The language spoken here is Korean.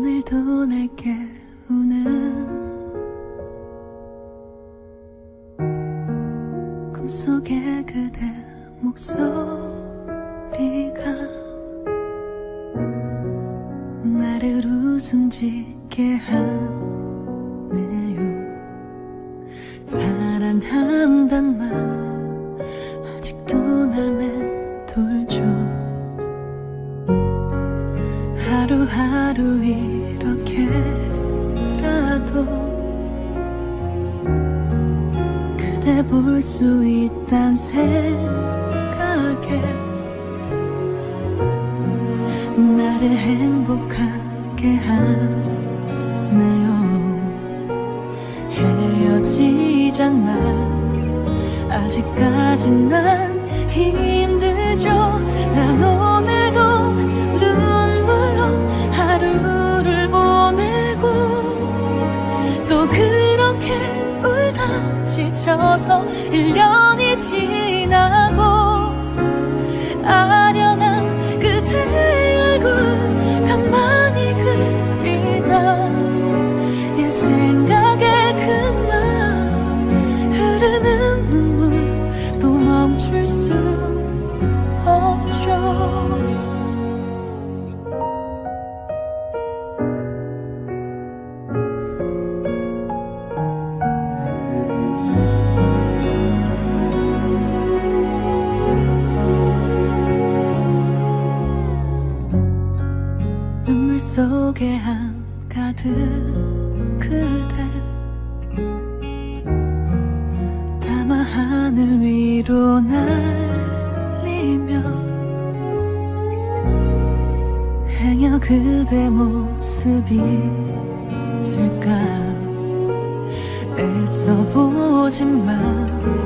오늘도 날 깨우는 꿈속에 그대 목소리가 나를 웃음 짓게 하네요. 사랑한단 말 하루하루 이렇게라도 그대 볼 수 있단 생각에 나를 행복하게 하네요. 헤어지잖아. 아직까진 난 힘들죠. 난 지쳐서 1년이 지나 속에 한가득 그대 담아 하늘 위로 날리며 행여 그대 모습이 질까? 애써 보지만